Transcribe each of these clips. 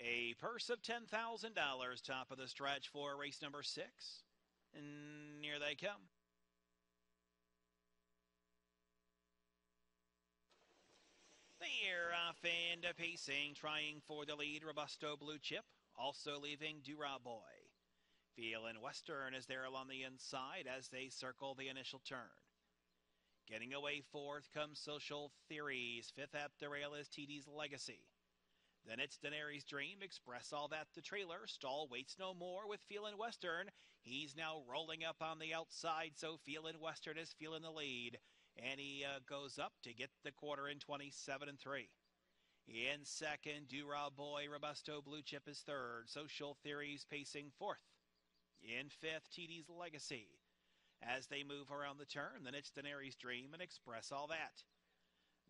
A purse of $10,000 top of the stretch for race number six. And here they come. They're off and a pacing, trying for the lead. Robusto Blue Chip, also leaving Dura Boy. Feelin' Western is there along the inside as they circle the initial turn. Getting away fourth comes Social Theories. Fifth at the rail is TD's Legacy. Then it's Daenerys Dream, Express All That the trailer. Stall waits no more with Feelin' Western. He's now rolling up on the outside, so Feelin' Western is feeling the lead. And he uh, goes up to get the quarter in 27 and 3. In second, Dura Boy, Robusto Blue Chip is third. Social Theories pacing fourth. In fifth, TD's Legacy. As they move around the turn, then it's Daenerys Dream and Express All That.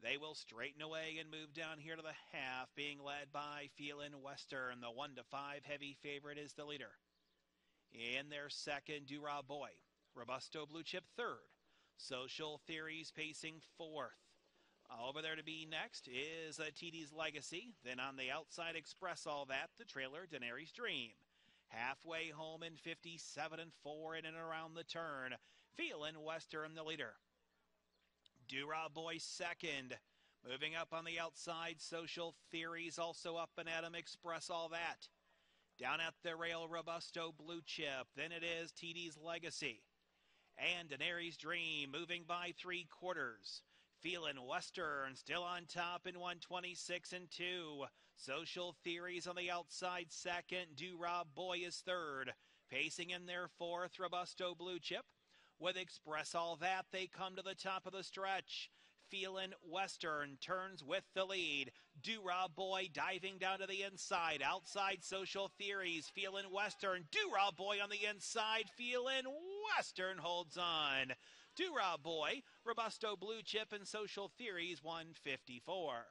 They will straighten away and move down here to the half, being led by Feelin' Western. The 1 to 5 heavy favorite is the leader. In their second, Dura Boy. Robusto Blue Chip third. Social Theories pacing fourth. Over there to be next is a TD's Legacy. Then on the outside, Express All That, the trailer, Daenerys Dream. Halfway home in 57 and 4 in and around the turn. Feelin' Western the leader. Dura Boy second. Moving up on the outside, Social Theories also up and at him, Express All That. Down at the rail, Robusto Blue Chip. Then it is TD's Legacy. And Daenerys Dream moving by three quarters. Feelin' Western still on top in 126 and 2. Social Theories on the outside second. Dura Boy is third. Pacing in their fourth, Robusto Blue Chip. With Express All That, they come to the top of the stretch. Feelin' Western turns with the lead. Dura Boy diving down to the inside. Outside Social Theories. Feelin' Western. Dura Boy on the inside. Feelin' Western holds on. Dura Boy, Robusto Blue Chip, and Social Theories 154.